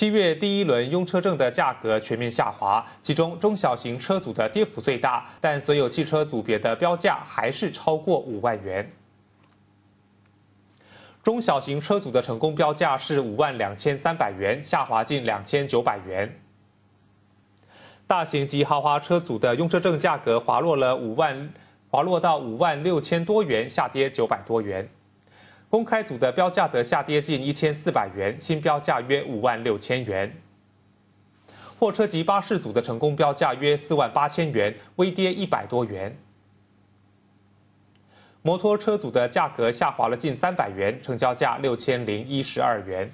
七月第一轮用车证的价格全面下滑，其中中小型车组的跌幅最大，但所有汽车组别的标价还是超过五万元。中小型车组的成功标价是五万两千三百元，下滑近两千九百元。大型及豪华车组的用车证价格滑落了五万，滑落到五万六千多元，下跌九百多元。公开组的标价则下跌近一千四百元，新标价约五万六千元。货车及巴士组的成功标价约四万八千元，微跌一百多元。摩托车组的价格下滑了近三百元，成交价六千零一十二元。